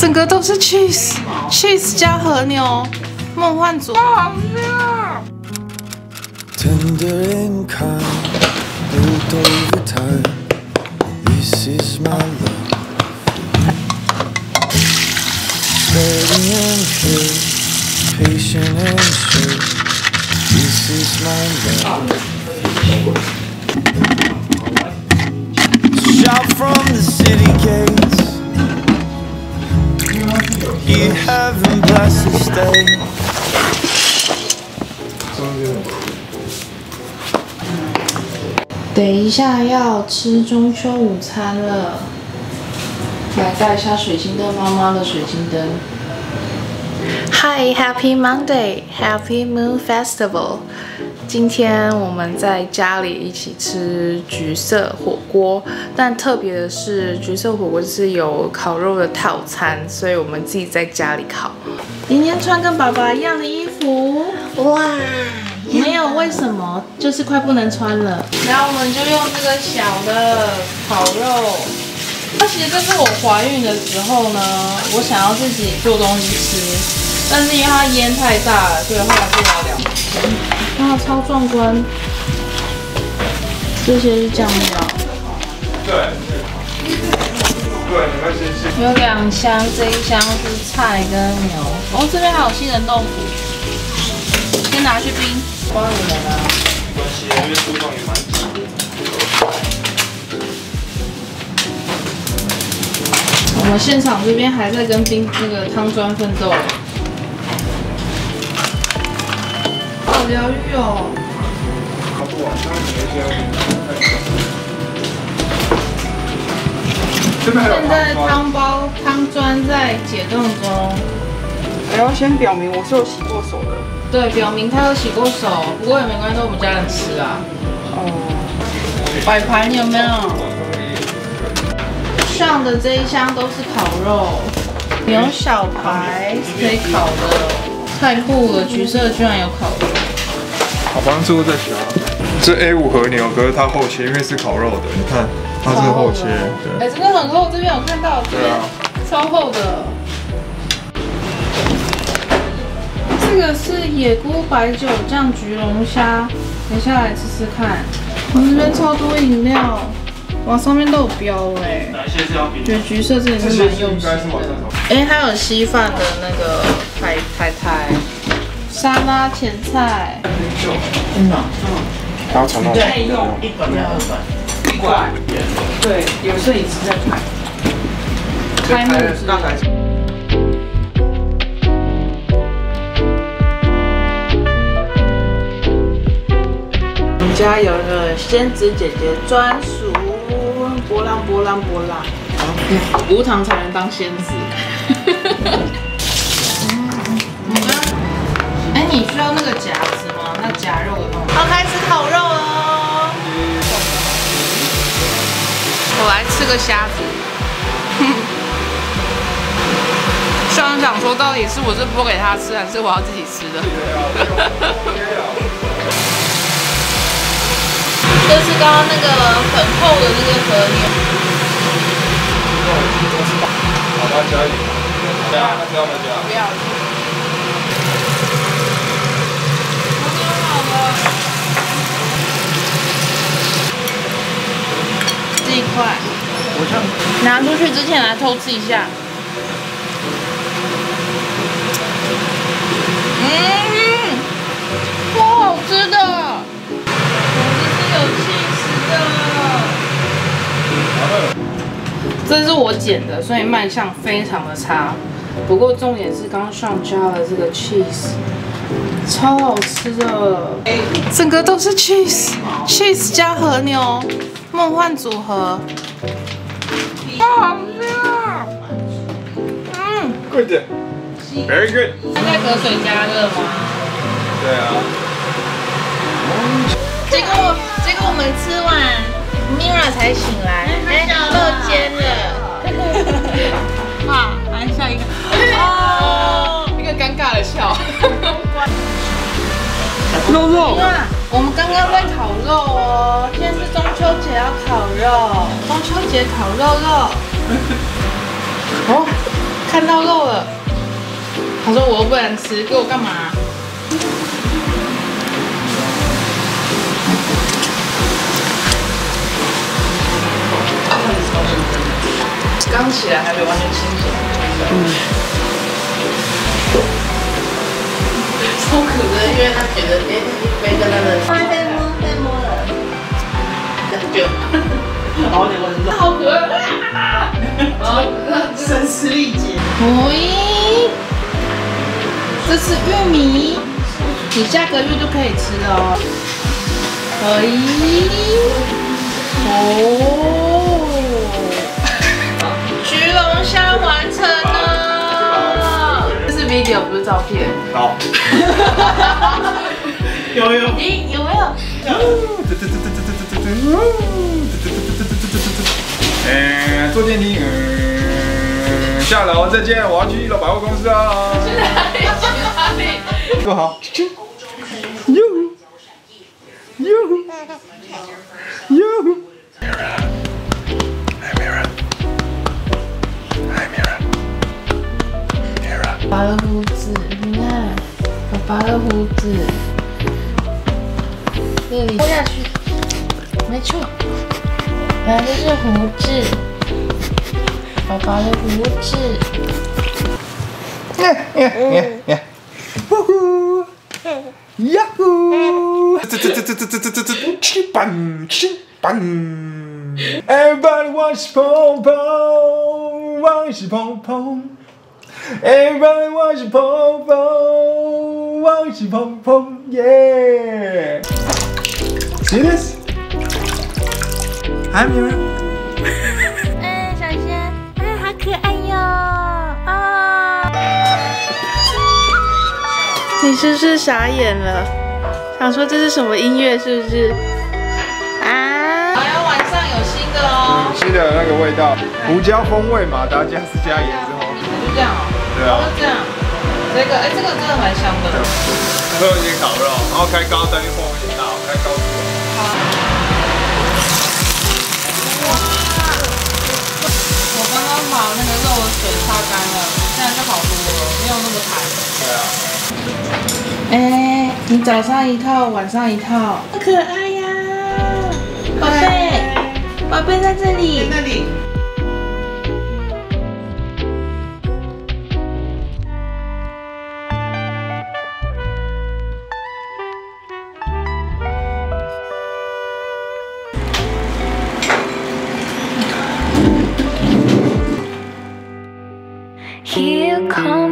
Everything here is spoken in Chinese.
整个都是 cheese，cheese 加和牛，梦幻组。好香。Tender 等一下要吃中秋午餐了，来带一下水晶灯妈妈的水晶灯。Hi, Happy Monday, Happy Moon Festival。今天我们在家里一起吃橘色火锅，但特别的是橘色火锅是有烤肉的套餐，所以我们自己在家里烤。今天穿跟爸爸一样的衣服，哇！没有为什么，就是快不能穿了。然后我们就用这个小的烤肉。那其实这是我怀孕的时候呢，我想要自己做东西吃，但是因为它烟太大了，所以后来不了两只。哇，超壮观！这些是酱料。对。对，有两箱，这一箱是菜跟牛。哦，这边还有杏仁豆腐，先拿去冰。帮你们了，没关系，因为厨房也蛮挤的。我们现场这边还在跟冰那个汤砖奋斗，好疗愈哦。现在汤包汤砖在解冻中，还要先表明我是有洗过手的。对，表明他有洗过手，不过也没关系，我们家人吃啊。哦，摆盘有没有？上的这一箱都是烤肉，牛小排可以烤的，太酷了！橘色居然有烤肉。好，帮助再夹。这 A 五和牛，可是它后切，因为是烤肉的，你看它是厚切。对，哎，真的很厚，这边有看到，对啊，超厚的。这个是野菇白酒酱焗龙虾，等下来吃吃看。我们这边超多饮料，哇，上面都有标哎。觉得橘色这里是蛮用心的。哎，还有稀饭的那个海海苔沙拉前菜。真的？嗯。还要尝到。对，用一本两本，一块。对，有摄影师在拍。开幕式。家有个仙子姐姐专属波浪波浪波浪，无糖才能当仙子。哎，你需要那个夹子吗？那夹肉的吗？好，开始烤肉来吃个虾子。校长说，到底是我是剥给他吃，还是我要自己吃的？这是刚刚那个很厚的那个和牛。好，大家加一点。加，加吗？加。不要。好了。这一块。我想拿出去之前来偷吃一下。嗯，超好吃的。这是我剪的，所以卖相非常的差。不过重点是刚上加了这个 cheese，超好吃的，整个都是 cheese，cheese 加和牛，梦幻组合。好吃啊！嗯，good，very good。是在隔水加热吗？对啊。结果，结果我们吃完。Mira 才醒来，哎，露肩了，好，来下一个，哦，一个尴尬的笑。肉肉，我们刚刚在烤肉哦，今天是中秋节要烤肉，中秋节烤肉肉。哦，看到肉了。他说我又不能吃，给我干嘛？刚起来还没完全清醒。嗯。超可的，因为他觉得哎，没跟他的。快被摸，被摸了。很久。好点问题。好可爱。好，声嘶力竭。喂。这是玉米，你下个月就可以吃了哦。可以。哦。焗龙虾完成了。Video 不是照片。好。有 有。咦，有没有？嗯，坐电梯。嗯，下楼再见，我要去一楼百货公司啊。去哪里？坐好，去，哟，哟，哟。爸的胡子，你看，爸爸的胡子，这里摸下去，没错，来，这是胡子，爸爸的胡子。耶耶耶耶。呼呼，呀呼，这这这这这这这这这，吃棒吃棒。Everybody wants 碰碰，wants 碰碰。Everybody wants 碰碰，wants 碰碰，Yeah。See this? Hi, Mira. 哎，小仙，哎，好可爱哟，啊。你是不是傻眼了？想说这是什么音乐？是不是？啊！好像晚上有新的哦，新的那个味道，胡椒风味嘛，大家加斯加盐这样哦。对啊，就这样。这个，哎，这个真的蛮香的。最后一点烤肉，然后开高灯，风有点大，开高速。好。哇！我刚刚把那个肉的水擦干了，现在就好多了，没有那么弹。对啊。哎，你早上一套，晚上一套，好可爱呀，宝贝，宝贝在这里，那里。come